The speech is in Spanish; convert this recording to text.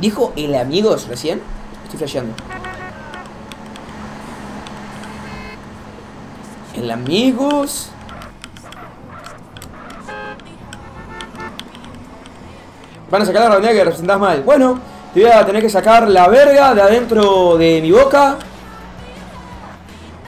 ¿Dijo el amigos recién? Estoy flasheando. El amigos. Van a sacar la reunión que representás mal. Bueno, te voy a tener que sacar la verga de adentro de mi boca.